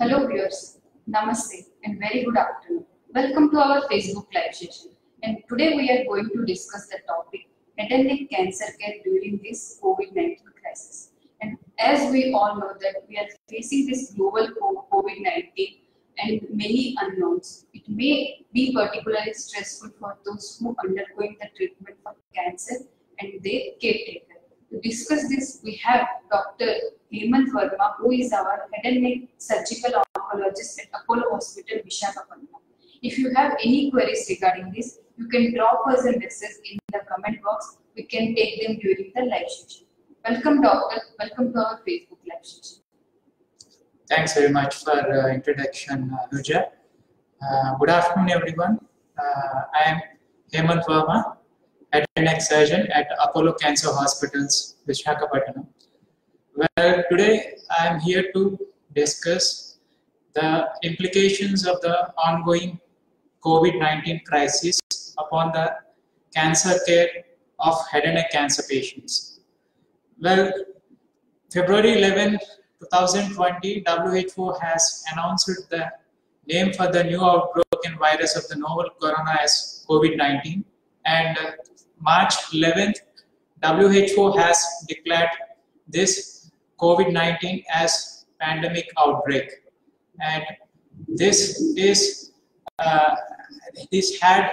Hello viewers, Namaste and very good afternoon. Welcome to our Facebook live session. And today we are going to discuss the topic neck cancer care during this COVID-19 crisis. And as we all know that we are facing this global COVID-19 and many unknowns. It may be particularly stressful for those who are undergoing the treatment for cancer and their caretaker. To discuss this, we have Dr. Hemanth Varma, who is our head and neck surgical oncologist at Apollo Hospital, Visakhapatnam. If you have any queries regarding this, you can drop us a message in the comment box. We can take them during the live session. Welcome, doctor. Welcome to our Facebook live session. Thanks very much for uh, introduction, uh, Nuja. Uh, good afternoon, everyone. Uh, I am Hemanth Varma, head surgeon at Apollo Cancer Hospitals, Visakhapatnam. Well, today I am here to discuss the implications of the ongoing COVID-19 crisis upon the cancer care of head and neck cancer patients. Well, February 11, 2020, WHO has announced the name for the new outbreak and virus of the novel corona as COVID-19 and March 11th, WHO has declared this COVID-19 as pandemic outbreak. And this is uh, this had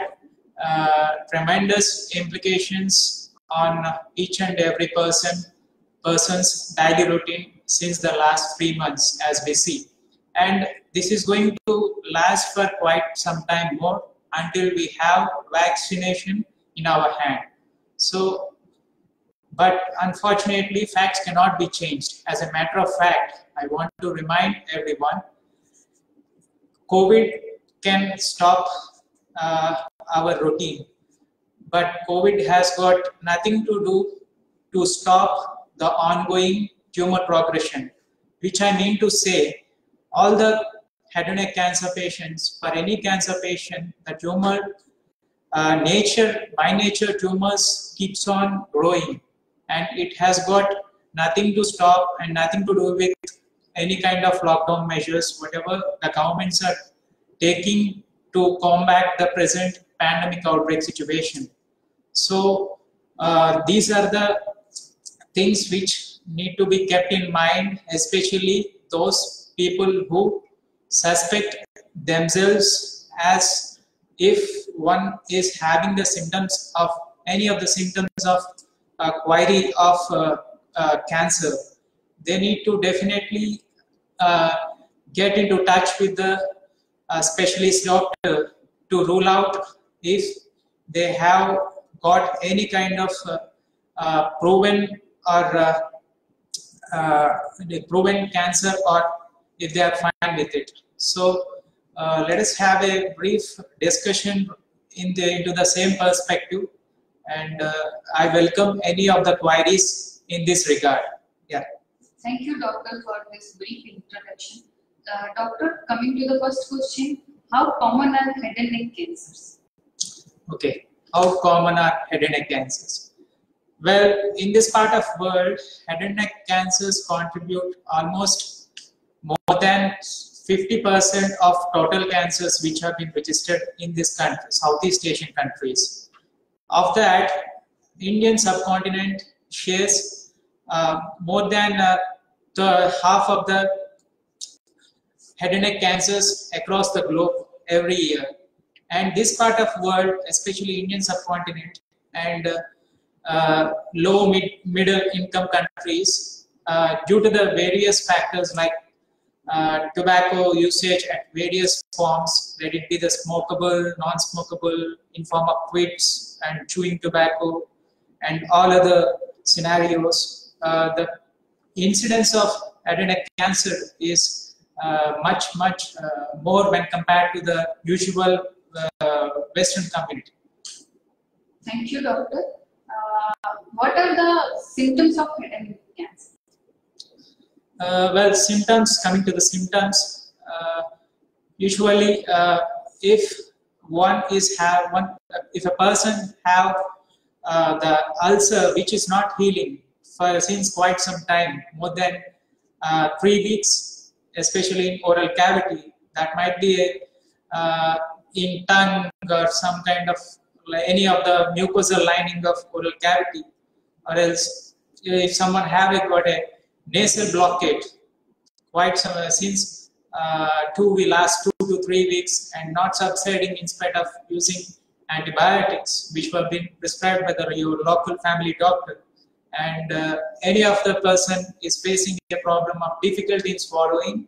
uh, tremendous implications on each and every person person's daily routine since the last three months as we see. And this is going to last for quite some time more until we have vaccination in our hand. So but unfortunately facts cannot be changed. As a matter of fact i want to remind everyone covid can stop uh, our routine. But covid has got nothing to do to stop the ongoing tumor progression which i mean to say all the head and neck cancer patients for any cancer patient the tumor uh, nature by nature tumors keeps on growing. And it has got nothing to stop and nothing to do with any kind of lockdown measures whatever the governments are taking to combat the present pandemic outbreak situation. So uh, these are the things which need to be kept in mind especially those people who suspect themselves as if one is having the symptoms of any of the symptoms of a query of uh, uh, cancer, they need to definitely uh, get into touch with the uh, specialist doctor to rule out if they have got any kind of uh, uh, proven or proven cancer or if they are fine with it. So uh, let us have a brief discussion in the, into the same perspective and uh, I welcome any of the queries in this regard. Yeah. Thank you, doctor, for this brief introduction. Uh, doctor, coming to the first question, how common are head and neck cancers? Okay, how common are head and neck cancers? Well, in this part of world, head and neck cancers contribute almost more than 50% of total cancers which have been registered in this country, Southeast Asian countries. Of that, Indian subcontinent shares uh, more than uh, the half of the head and neck cancers across the globe every year. And this part of world, especially Indian subcontinent and uh, uh low mid middle income countries, uh, due to the various factors like uh, tobacco usage at various forms, let it be the smokable, non-smokable, in form of quids and chewing tobacco, and all other scenarios. Uh, the incidence of neck cancer is uh, much, much uh, more when compared to the usual uh, Western community. Thank you, doctor. what are the symptoms of neck cancer? Uh, well, symptoms, coming to the symptoms, uh, usually uh, if one is have one, if a person have uh, the ulcer which is not healing for since quite some time, more than uh, three weeks, especially in oral cavity. That might be a, uh, in tongue or some kind of any of the mucosal lining of oral cavity, or else if someone have a, got a nasal blockade, quite some uh, since uh, two will last two to three weeks and not subsiding in spite of using antibiotics which were being prescribed by the, your local family doctor. And uh, any of the person is facing a problem of difficulty in swallowing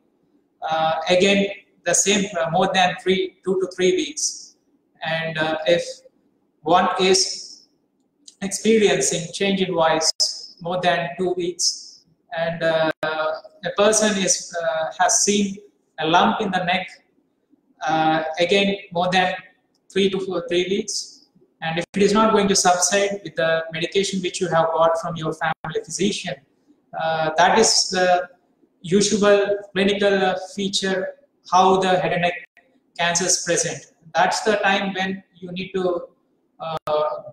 uh, again the same uh, more than three two to three weeks. And uh, if one is experiencing change in voice more than two weeks and uh, a person is uh, has seen a lump in the neck again more than three to four, three weeks. And if it is not going to subside with the medication which you have got from your family physician, uh, that is the usual clinical feature how the head and neck cancer is present. That's the time when you need to uh,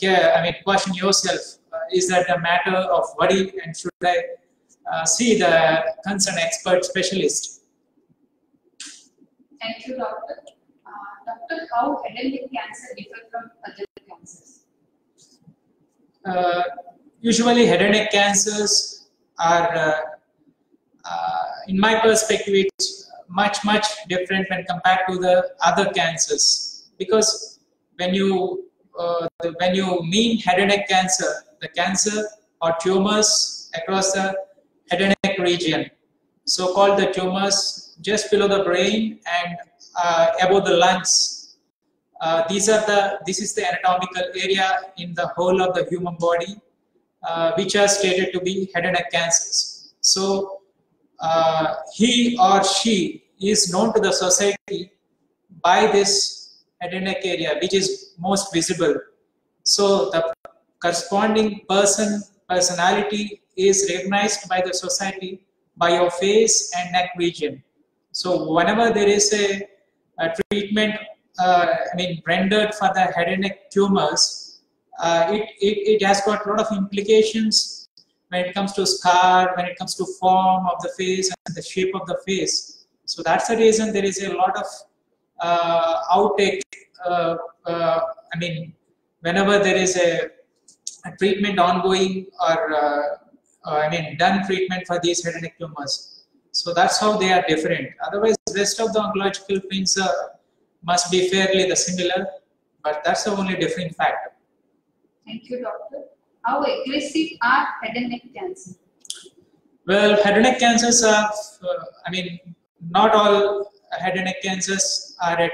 get, I mean, question yourself, uh, is that a matter of worry and should I uh, see the concerned expert specialist? Thank you, doctor. Doctor, how head and neck cancer differ from other cancers? Uh, usually, head and neck cancers are, uh, uh, in my perspective, it's much much different when compared to the other cancers because when you uh, when you mean head and neck cancer, the cancer or tumors across the head and neck region, so called the tumors just below the brain and uh, above the lungs. Uh, these are the this is the anatomical area in the whole of the human body, uh, which are stated to be head and neck cancers. So he or she is known to the society by this head and neck area, which is most visible. So the corresponding person personality is recognized by the society by your face and neck region. So whenever there is a uh, treatment, uh, I mean, rendered for the head and neck tumors, uh, it, it, it has got a lot of implications when it comes to scar, when it comes to form of the face and the shape of the face. So that's the reason there is a lot of uh, outtake. Uh, uh, I mean, whenever there is a, a treatment ongoing or uh, I mean, done treatment for these head and neck tumors. So that's how they are different. Otherwise, rest of the oncological things uh, must be fairly the similar, but that's the only different factor. Thank you, doctor. How aggressive are head and neck cancer? Well, head and neck cancers are, uh, I mean, not all head and neck cancers are at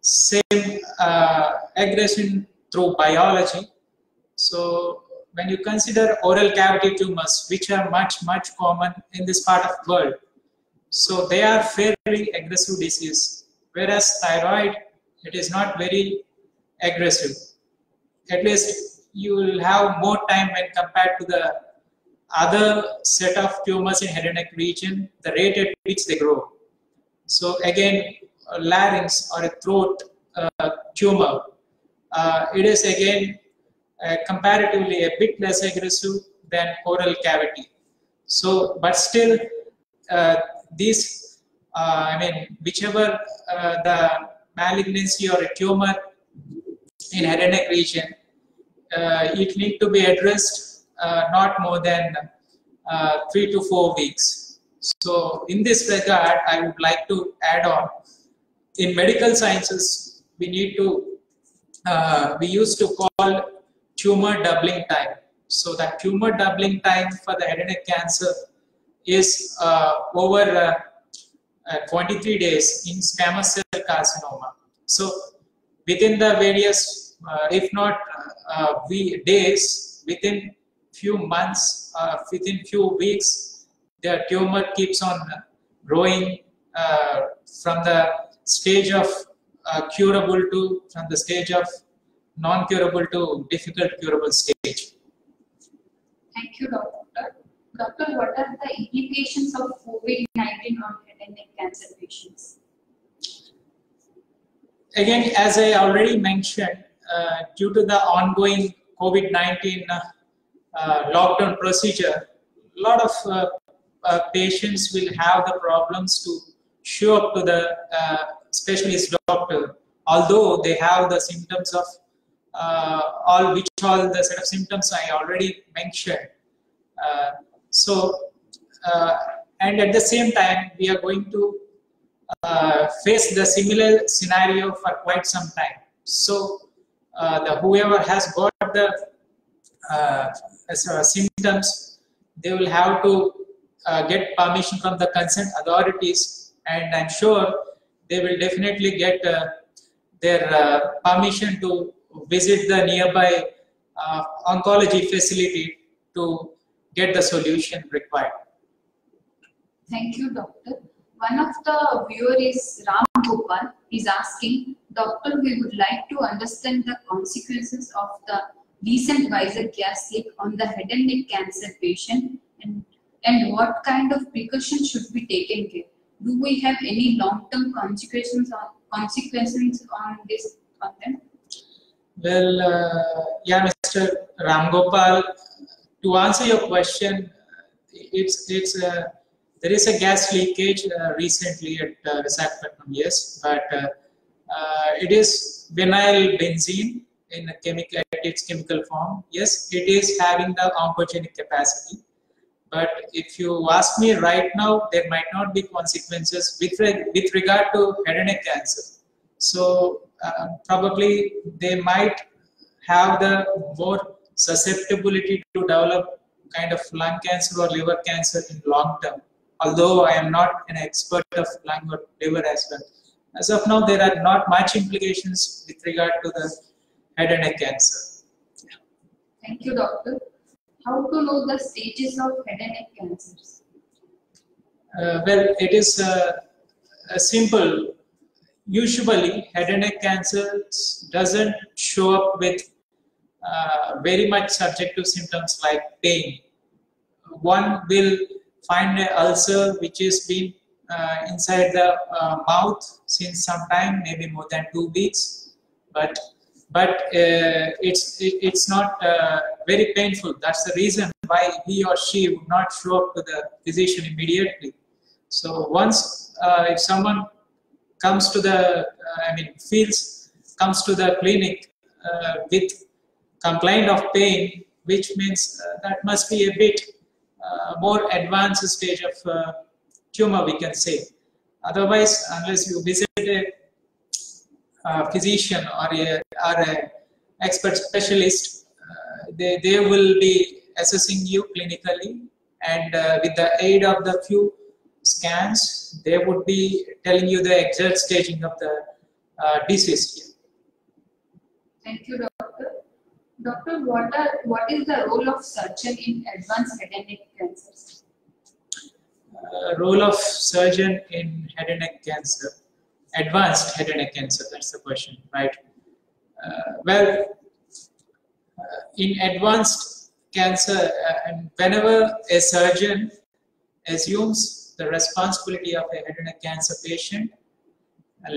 same uh, aggression through biology. So when you consider oral cavity tumors, which are much, much common in this part of the world, so they are fairly aggressive disease, whereas thyroid, it is not very aggressive. At least you will have more time when compared to the other set of tumors in head and neck region, the rate at which they grow. So again, larynx or a throat uh, tumor, uh, it is again comparatively a bit less aggressive than oral cavity. So, but still, uh, these, uh, I mean, whichever uh, the malignancy or a tumor in head and neck region, uh, it need to be addressed not more than three to four weeks. So in this regard, I would like to add on, in medical sciences, we need to, uh, we used to call tumor doubling time. So that tumor doubling time for the head and neck cancer is uh, over uh, uh, 23 days in squamous cell carcinoma. So within the various, if not we days, within few months, within few weeks, the tumor keeps on growing from the stage of uh, curable to from the stage of non-curable to difficult curable stage. Thank you, doctor. Doctor, what are the implications of COVID-19 on head and neck cancer patients? Again, as I already mentioned, uh, due to the ongoing COVID-19 uh, uh, lockdown procedure, a lot of uh, uh, patients will have the problems to show up to the uh, specialist doctor, although they have the symptoms of all which all the set of symptoms I already mentioned. Uh, so, uh, and at the same time, we are going to uh, face the similar scenario for quite some time. So, uh, the whoever has got the uh, symptoms, they will have to get permission from the concerned authorities, and I'm sure they will definitely get their permission to visit the nearby uh, oncology facility to get the solution required. Thank you, doctor. One of the viewer is Ram Gopal. He's asking, Doctor, we would like to understand the consequences of the recent Vizag gas leak on the head and neck cancer patient and, and what kind of precautions should be taken care. Do we have any long-term consequences on, consequences on this content? Well, uh, yeah, Mr. Ramgopal, to answer your question, it's it's uh, there is a gas leakage uh, recently at uh, Visakhapatnam, yes, but uh, uh, it is vinyl benzene in a chemical its chemical form. Yes, it is having the oncogenic capacity. But if you ask me right now, there might not be consequences with, with regard to head and neck cancer. So uh, probably they might have the more susceptibility to develop kind of lung cancer or liver cancer in long term. Although I am not an expert of lung or liver as well. As of now, there are not much implications with regard to the head and neck cancer. Thank you, doctor. How to know the stages of head and neck cancers? Uh, well, it is uh, a simple usually head and neck cancer doesn't show up with uh, very much subjective symptoms like pain. One will find an ulcer which has been uh, inside the uh, mouth since some time, maybe more than two weeks, but but uh, it's it, it's not uh, very painful. That's the reason why he or she would not show up to the physician immediately. So once uh, if someone comes to the, uh, I mean, feels, comes to the clinic uh, with complaint of pain, which means uh, that must be a bit more advanced stage of tumor, we can say. Otherwise, unless you visit a, a physician or a, or a expert specialist, uh, they, they will be assessing you clinically and uh, with the aid of the few scans, they would be telling you the exact staging of the uh, disease. Thank you, doctor. Doctor, what are what is the role of surgeon in advanced head and neck cancers? Uh, role of surgeon in head and neck cancer, advanced head and neck cancer. That's the question, right? Uh, well, uh, in advanced cancer, uh, and whenever a surgeon assumes the responsibility of a head and neck cancer patient.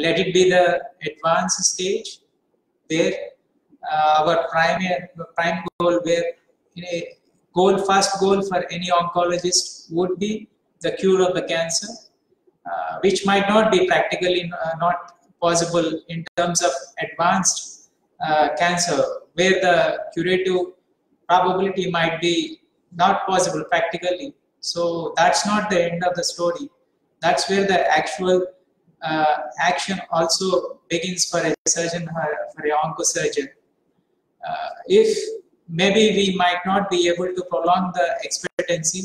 let it be the advanced stage where uh, our primary prime goal, where a goal, first goal for any oncologist would be the cure of the cancer, uh, which might not be practically uh, not possible in terms of advanced uh, cancer, where the curative probability might be not possible practically so that's not the end of the story. That's where the actual uh, action also begins for a surgeon or for a oncosurgeon. Uh, if maybe we might not be able to prolong the expectancy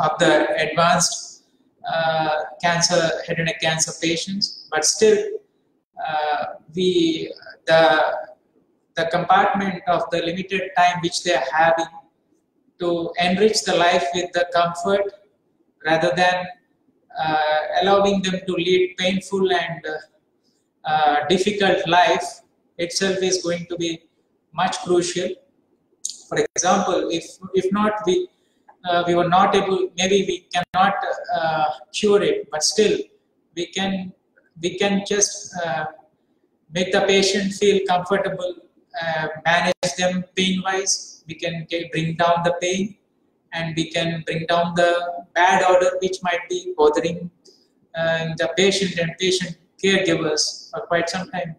of the advanced uh, cancer, head and neck cancer patients, but still uh, we the the compartment of the limited time which they are having to enrich the life with the comfort rather than uh, allowing them to lead painful and uh, uh, difficult life itself is going to be much crucial. For example, if if not we uh, we were not able, maybe we cannot uh, cure it, but still we can we can just uh, make the patient feel comfortable, manage them pain wise, we can get, bring down the pain and we can bring down the bad odor which might be bothering uh, the patient and patient caregivers for quite some time.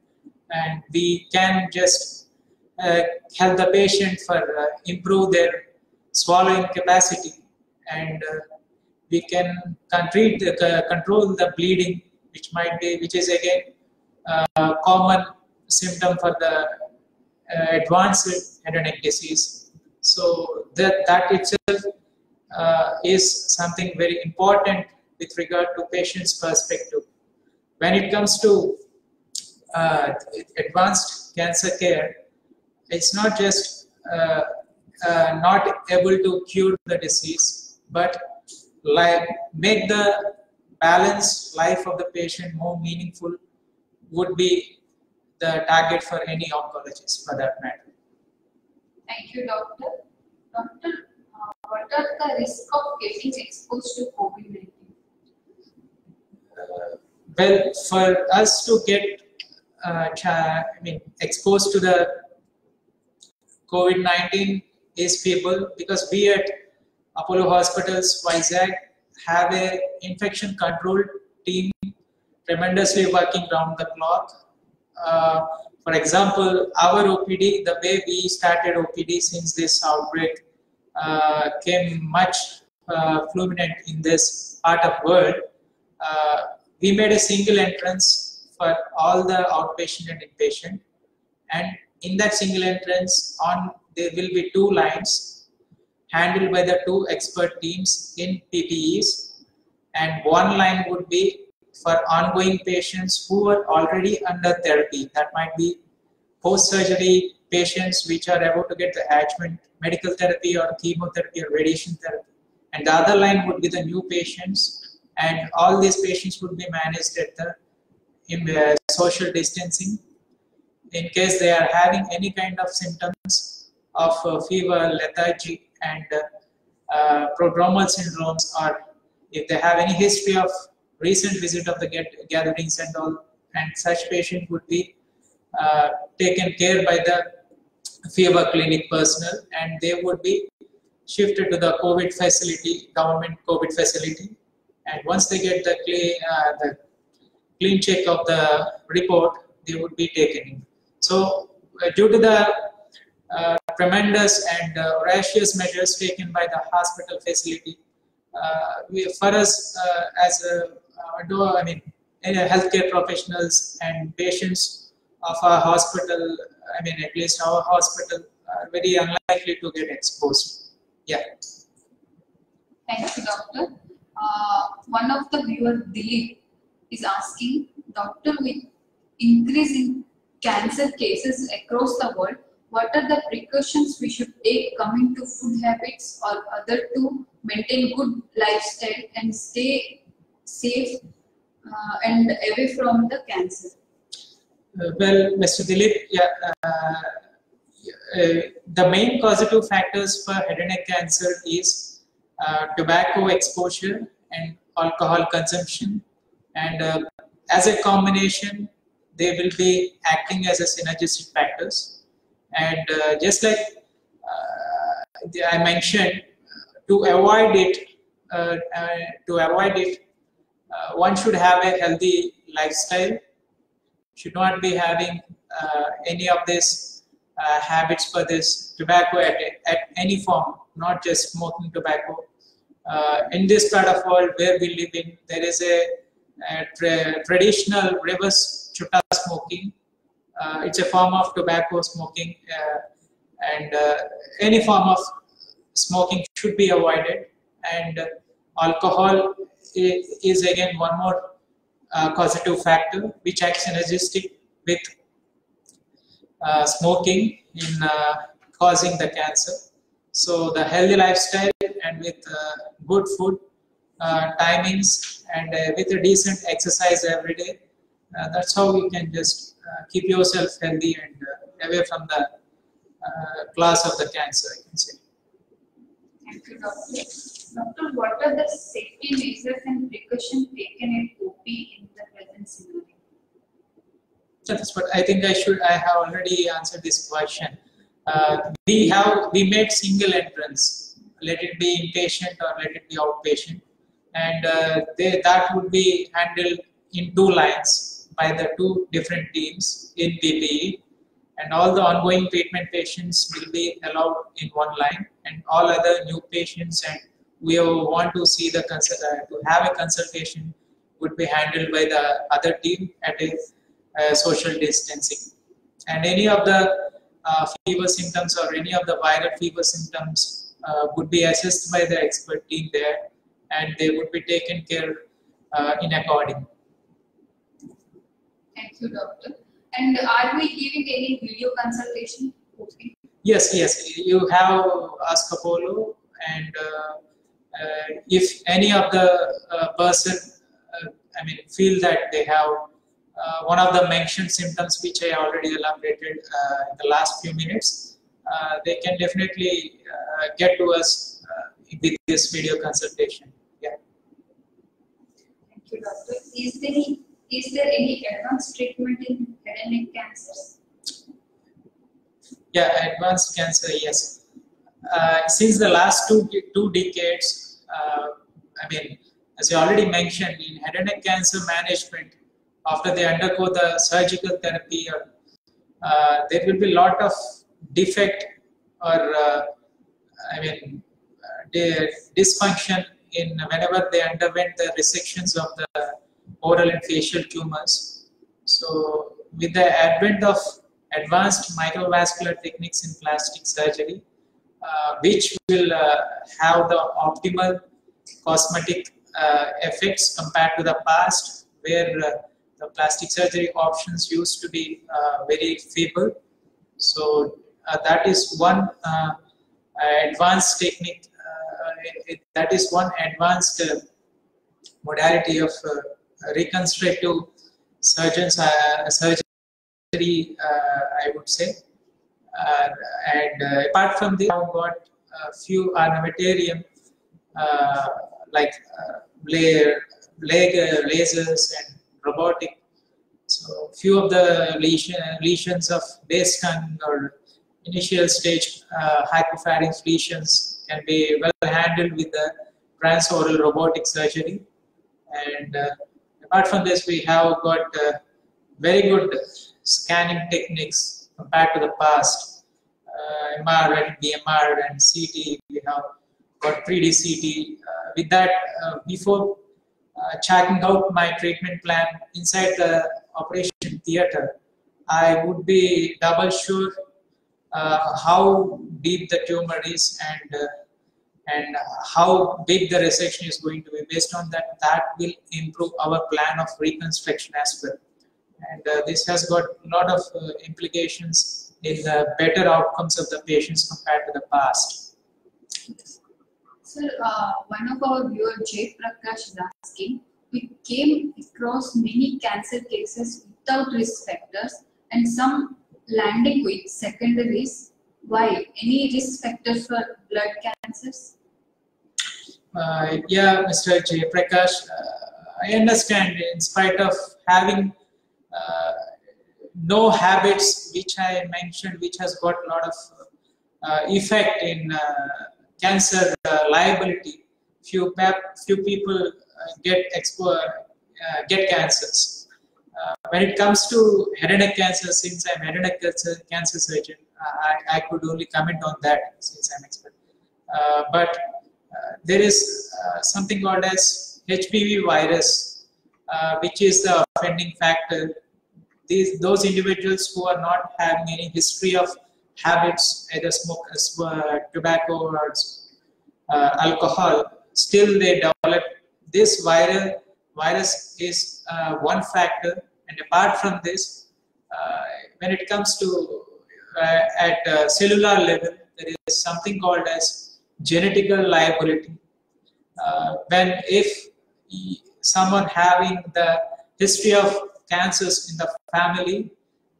And we can just uh, help the patient for uh, improve their swallowing capacity and uh, we can the, control the bleeding which might be which is again uh, common symptom for the uh, advanced head and neck disease so that that itself uh, is something very important with regard to patient's perspective when it comes to uh, advanced cancer care it's not just uh, uh, not able to cure the disease, but like make the balanced life of the patient more meaningful would be the target for any oncologist for that matter. Thank you, doctor. Doctor, uh, what are the risks of getting exposed to COVID-19? Uh, well, for us to get, uh, I mean, exposed to the COVID-19 is people because we at Apollo Hospitals, Vizag have a infection control team tremendously working round the clock. Uh, for example, our OPD, the way we started OPD since this outbreak came much uh, fulminant in this part of world, uh, we made a single entrance for all the outpatient and inpatient. And in that single entrance, on there will be two lines handled by the two expert teams in PPEs, and one line would be for ongoing patients who are already under therapy. That might be post-surgery patients which are about to get the adjuvant medical therapy or chemotherapy or radiation therapy. And the other line would be the new patients, and all these patients would be managed at the in the social distancing in case they are having any kind of symptoms of uh, fever, lethargy, and uh, uh, prodromal syndromes, or if they have any history of recent visit of the get gatherings and all, and such patient would be uh, taken care by the fever clinic personnel, and they would be shifted to the COVID facility, government COVID facility, and once they get the clean, uh, the clean check of the report, they would be taken in. So uh, due to the uh, tremendous and uh, measures taken by the hospital facility, we, for us as a, I mean, healthcare professionals and patients of our hospital, I mean, at least our hospital, are very unlikely to get exposed. Yeah. Thank you, doctor. Uh, one of the viewer, Dilip, is asking, doctor, with increasing cancer cases across the world, what are the precautions we should take coming to food habits or other to maintain good lifestyle and stay safe uh, and away from the cancer? Well, Mr. Dilip, yeah, uh, uh, the main causative factors for head and neck cancer is uh, tobacco exposure and alcohol consumption. And as a combination, they will be acting as a synergistic factors. And just like I mentioned, to avoid it, uh, uh to avoid it, uh, one should have a healthy lifestyle. Should not be having uh, any of these habits for this tobacco at, at any form, not just smoking tobacco. in this part of world where we live in, there is a, a tra traditional reverse chutta smoking. Uh, it's a form of tobacco smoking uh, and uh, any form of smoking should be avoided and alcohol is again one more uh, causative factor which acts synergistic with uh, smoking in uh, causing the cancer. So the healthy lifestyle and with good food timings and with a decent exercise every day uh, that's how you can just uh, keep yourself healthy and uh, away from the class of the cancer, I can say. Thank you, doctor. Doctor, what are the safety measures and precautions taken in OP in the present scenario? That's what I think I should. I have already answered this question. Uh, we have we made single entrance. Let it be inpatient or let it be outpatient. and uh, they, that would be handled in two lines by the two different teams in PPE and all the ongoing treatment patients will be allowed in one line and all other new patients and we want to see the consult uh, to have a consultation would be handled by the other team at a uh, social distancing and any of the uh, fever symptoms or any of the viral fever symptoms uh, would be assessed by the expert team there and they would be taken care uh, in according. Thank you, doctor. And are we giving any video consultation? Okay. Yes, yes. You have Ask Apollo, and uh, uh, if any of the uh, person, uh, I mean, feel that they have uh, one of the mentioned symptoms which I already elaborated uh, in the last few minutes, they can definitely get to us with this video consultation. Yeah. Thank you, doctor. Is there any is there any advanced treatment in head and neck cancers? Yeah, advanced cancer, yes. Uh, since the last two, two decades, uh, I mean, as I already mentioned, in head and neck cancer management, after they undergo the surgical therapy, or, uh, there will be a lot of defect or, uh, I mean, uh, dysfunction in whenever they underwent the resections of the oral and facial tumors. So with the advent of advanced microvascular techniques in plastic surgery, uh, which will uh, have the optimal cosmetic uh, effects compared to the past, where uh, the plastic surgery options used to be uh, very feeble. So uh, that is one advanced technique. It, that is one advanced modality of reconstructive surgeons, uh, surgery, uh, I would say. Uh, and apart from this, I've got a few armamentarium like leg, leg lasers and robotic. So few of the lesion, lesions of base tongue or initial stage uh, hypopharynx lesions can be well handled with the transoral robotic surgery. And uh, apart from this, we have got uh, very good scanning techniques compared to the past. Uh, MR and BMR and CT, we have got 3D CT. Uh, with that, uh, before uh, checking out my treatment plan inside the operation theater, I would be double sure uh, how deep the tumor is and and how big the resection is going to be. Based on that, that will improve our plan of reconstruction as well. And uh, this has got a lot of uh, implications in the better outcomes of the patients compared to the past. Sir, uh, one of our viewers, Jay Prakash, is asking, we came across many cancer cases without risk factors and some landing with secondaries. Why? Any risk factors for blood cancers? Uh, yeah, Mr. Jay Prakash, uh, I understand in spite of having no habits, which I mentioned, which has got a lot of uh, effect in uh, cancer uh, liability. Few, few people get expo- get cancers. when it comes to head and neck cancer, since I'm head and neck cancer, cancer surgeon, I, I could only comment on that since I'm expert. but uh, there is uh, something called as HPV virus, uh, which is the offending factor. These those individuals who are not having any history of habits, either smoke, tobacco or alcohol, still they develop this viral virus is uh, one factor and apart from this uh, when it comes to uh, at cellular level there is something called as genetical liability. Uh, when if someone having the history of cancers in the family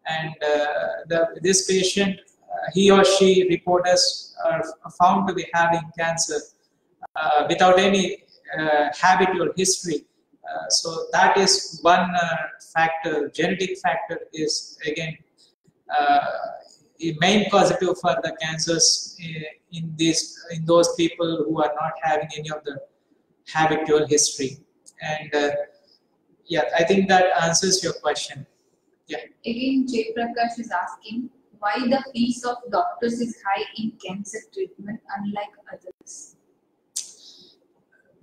and uh, the, this patient, uh, he or she reporters are found to be having cancer uh, without any habit or history. So that is one factor, genetic factor is again the main causative for the cancers in these in those people who are not having any of the habitual history. And uh, yeah, I think that answers your question. Yeah. Again, Jay Prakash is asking why the fees of doctors is high in cancer treatment unlike others.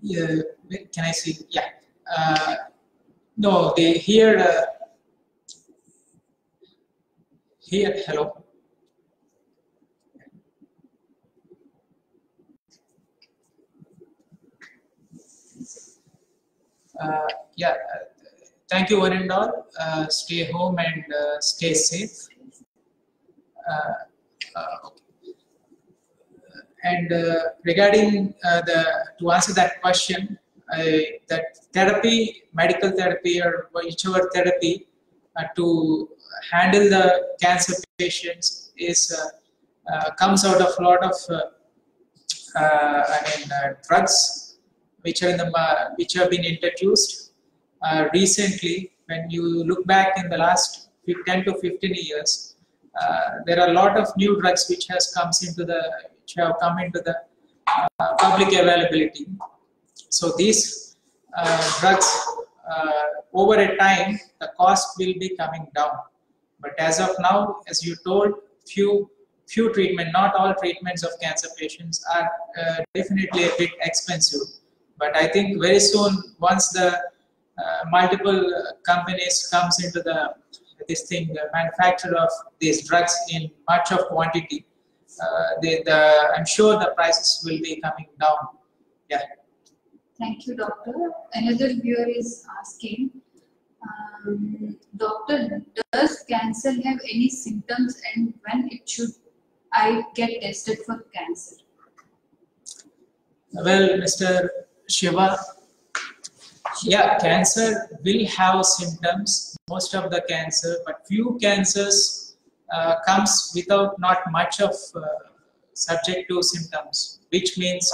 Yeah, can I see? Yeah. Uh, no, they here. Uh, here, hello. Uh, yeah, uh, thank you one and all. Uh, stay home and uh, stay safe. Uh, uh. And uh, regarding the to answer that question, that therapy, medical therapy, or whichever therapy to handle the cancer patients is comes out of a lot of I mean drugs which are in the which have been introduced uh, recently. When you look back in the last 10 to 15 years, uh, there are a lot of new drugs which has comes into the which have come into the uh, public availability. So these uh, drugs uh, over a time the cost will be coming down. But as of now, as you told, few few treatment, not all treatments of cancer patients are definitely a bit expensive. But I think very soon, once the multiple uh, companies comes into the this thing, the manufacture of these drugs in much of quantity, uh, the, the I'm sure the prices will be coming down. Yeah. Thank you, doctor. Another viewer is asking, um, doctor, does cancer have any symptoms and when it should I get tested for cancer? Well, Mr. Shiva, yeah, cancer will have symptoms, most of the cancer, but few cancers uh, comes without not much of uh, subject to symptoms, which means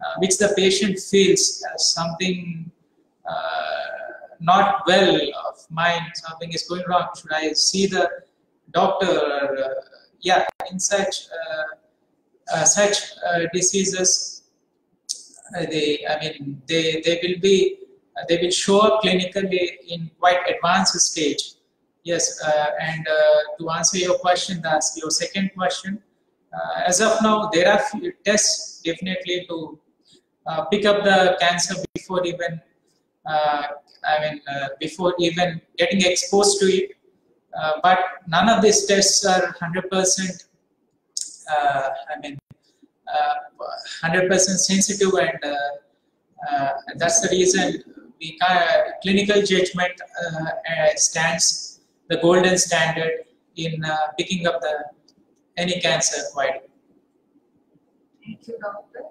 uh, which the patient feels as something uh, not well of mind, something is going wrong. Should I see the doctor? Uh, yeah, in such uh, such diseases, they I mean they they will be they will show up clinically in quite advanced stage. Yes, uh, and uh, to answer your question, that's your second question. Uh, as of now, there are tests definitely to pick up the cancer before even uh, I mean uh, before even getting exposed to it. Uh, but none of these tests are 100%. Uh, I mean, uh, 100% sensitive, and that's the reason we ca- clinical judgment uh, uh, stands the golden standard in uh, picking up the any cancer quite. Thank you, doctor.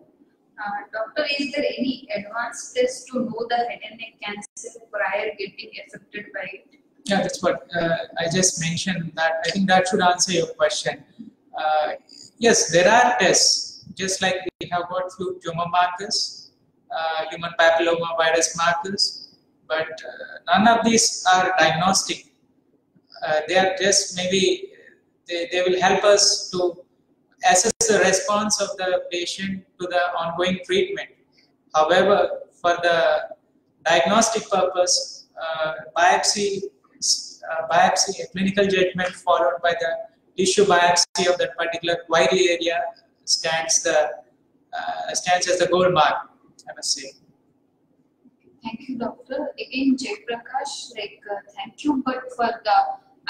Uh, doctor, is there any advanced test to know the head and neck cancer prior getting affected by it? Yeah, that's what uh, I just mentioned. That I think that should answer your question. Uh, yes, there are tests, just like we have got few tumor markers, human papilloma virus markers, but uh, none of these are diagnostic. Uh, they are just maybe they, they will help us to assess the response of the patient to the ongoing treatment. However, for the diagnostic purpose, uh, biopsy, uh, biopsy, clinical judgment followed by the tissue biopsy of that particular query area stands the uh, stands as the gold mark. Thank you, doctor. Again, Jay Prakash, like, uh, thank you, but for the,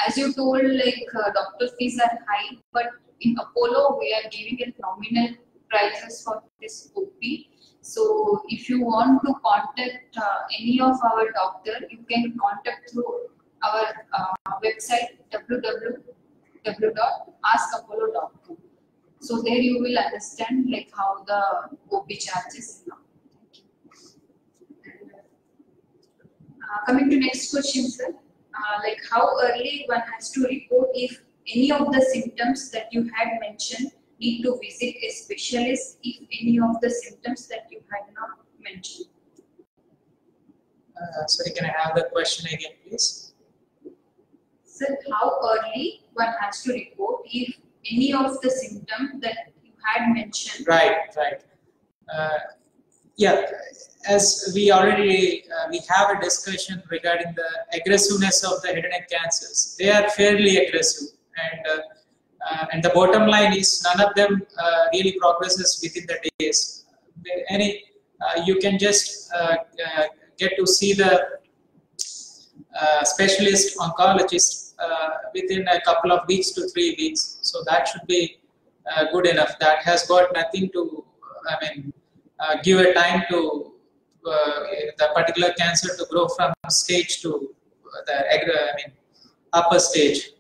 as you told, like, uh, doctor fees are high, but in Apollo, we are giving a nominal prices for this OP. So, if you want to contact uh, any of our doctor, you can contact through our uh, website www.askapollo.com. So there you will understand like how the OP charges. and all. Thank you. Uh, coming to next question, sir. Uh, like how early one has to report if any of the symptoms that you had mentioned need to visit a specialist if any of the symptoms that you had not mentioned. Uh, sorry, can I have the question again, please? Sir, how early one has to report if any of the symptoms that you had mentioned Right, right. Uh, yeah, as we already uh, we have a discussion regarding the aggressiveness of the head and neck cancers. They are fairly aggressive, and uh, uh, and the bottom line is none of them uh, really progresses within the days. Any uh, you can just uh, get to see the specialist oncologist within a couple of weeks to three weeks. So that should be good enough. That has got nothing to I mean give a time to uh, the particular cancer to grow from stage to the I mean, upper stage.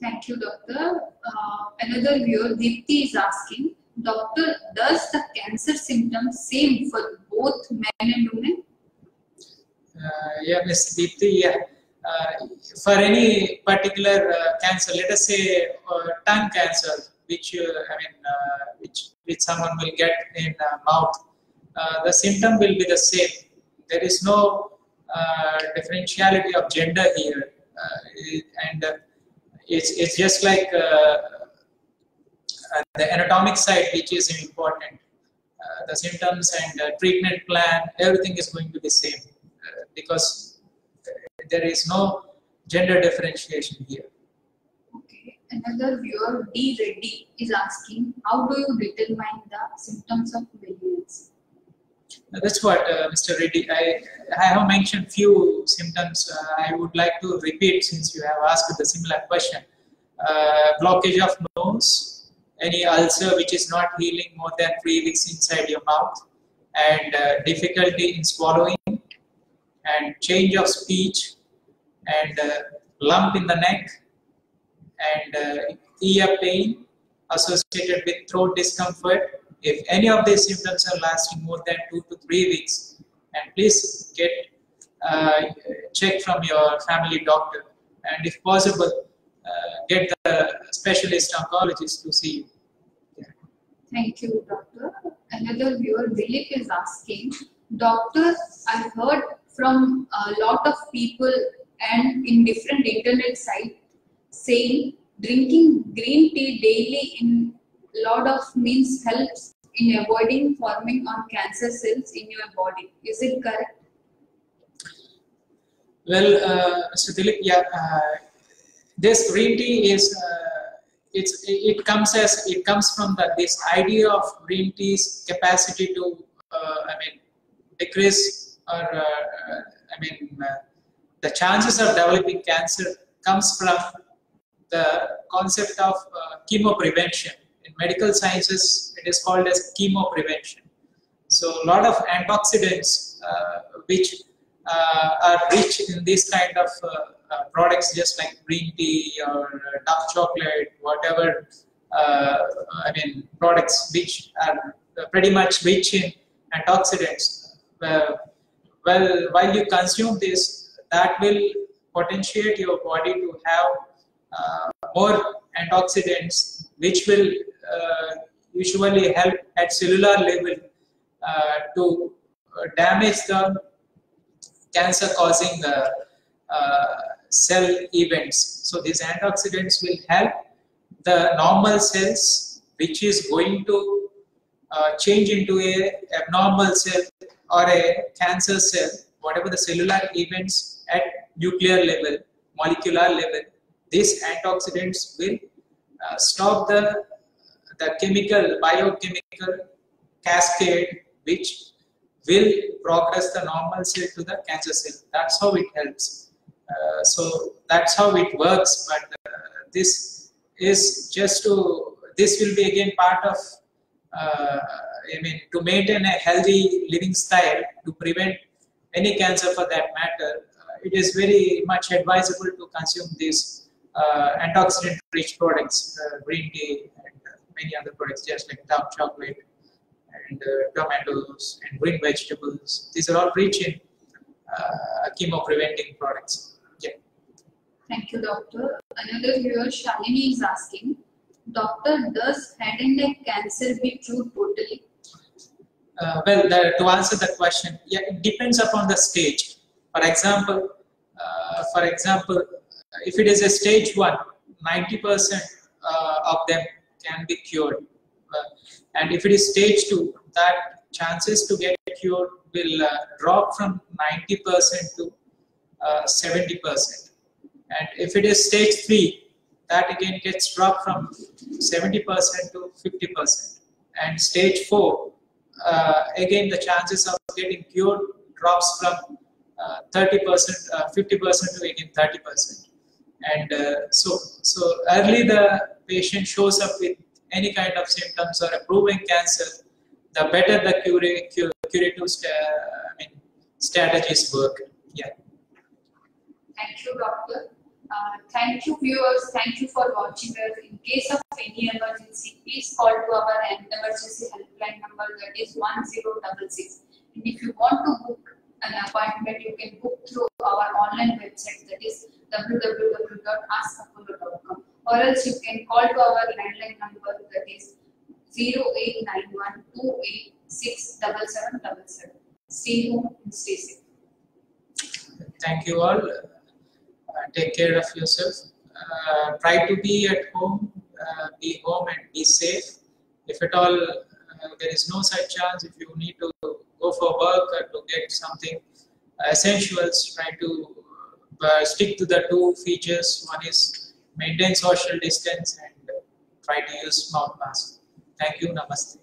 Thank you, doctor. Uh, another viewer, Deepthi is asking, doctor, does the cancer symptoms same for both men and women? Uh, yeah, Ms. Deepthi, yeah. Uh, for any particular uh, cancer, let us say uh, tongue cancer, which I mean, which someone will get in mouth, uh, the symptom will be the same. There is no uh, differentiality of gender here, uh, and it's it's just like the anatomic side which is important. the symptoms and treatment plan, everything is going to be same because there is no gender differentiation here. Another viewer, D. Reddy, is asking, how do you determine the symptoms of vigilance? That's what, uh, Mr. Reddy, I, I have mentioned few symptoms. Uh, I would like to repeat since you have asked the similar question. Uh, blockage of nose, any ulcer which is not healing more than three weeks inside your mouth, and uh, difficulty in swallowing, and change of speech, and uh, lump in the neck, and uh, ear pain associated with throat discomfort, if any of these symptoms are lasting more than two to three weeks, and please get uh, check from your family doctor, and if possible, uh, get the specialist oncologist to see you. Thank you, doctor. Another viewer, Dilip, is asking, Doctor, I've heard from a lot of people and in different internet sites saying drinking green tea daily in lot of means helps in avoiding forming on cancer cells in your body. Is it correct? Well, uh, Mr. Dilip, yeah, uh, this green tea is uh, it's it comes as it comes from the this idea of green tea's capacity to uh, I mean decrease or uh, I mean uh, the chances of developing cancer comes from the concept of chemo prevention in medical sciences, it is called as chemo prevention. So a lot of antioxidants uh, which uh, are rich in this kind of uh, uh products, just like green tea or uh, dark chocolate, whatever. Uh, I mean, products which are pretty much rich in antioxidants. well, while you consume this, that will potentiate your body to have more antioxidants, which will uh, usually help at cellular level uh, to uh, damage the cancer causing cell events. So these antioxidants will help the normal cells which is going to uh, change into a abnormal cell or a cancer cell, whatever the cellular events at nuclear level, molecular level, these antioxidants will uh, stop the the chemical, biochemical cascade which will progress the normal cell to the cancer cell. That's how it helps. Uh, so that's how it works. But uh, this is just to, this will be again part of, uh, I mean, to maintain a healthy living style, to prevent any cancer for that matter, uh, it is very much advisable to consume these antioxidant rich products, uh, green tea, and many other products just like dark chocolate and uh, tomatoes and green vegetables. These are all rich in uh, chemo preventing products. Yeah. Thank you, doctor. Another viewer, Shalini, is asking, Doctor, does head and neck cancer be true totally? Uh, well, the, to answer that question, yeah, it depends upon the stage. For example, uh, for example, if it is a stage one, 90% uh, of them can be cured. Uh, and if it is stage two, that chances to get cured will uh, drop from 90% to uh, 70%. And if it is stage 3, that again gets dropped from 70% to 50%. And stage 4, uh, again the chances of getting cured drops from 30%, 50% to again 30% and uh, so so early the patient shows up with any kind of symptoms or a cancer the better the curative, curative sta- I mean, strategies work yeah Thank you, doctor. Uh, thank you, viewers. Thank you for watching us. In case of any emergency, please call to our emergency helpline number that is 1066. And if you want to book an appointment, you can book through our online website that is www.askapollo.com or else you can call to our landline number that is 0891 286 Stay home and stay thank you all. Uh, take care of yourself. Uh, try to be at home uh, be home and be safe. If at all uh, there is no such chance if you need to go for work or to get something essentials try to uh, stick to the two features. One is maintain social distance and try to use mouth mask. Thank you. Namaste